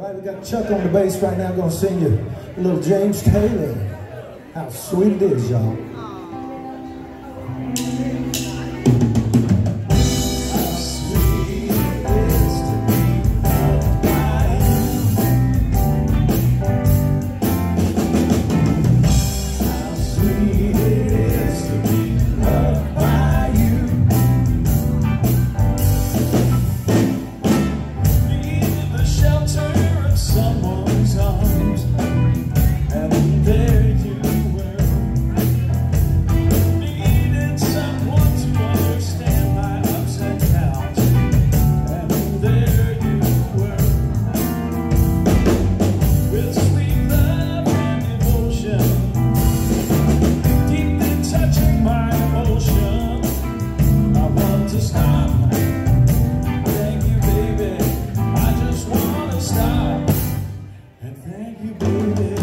All right, we got Chuck on the bass right now, gonna sing you a little James Taylor. How sweet it is, y'all. baby.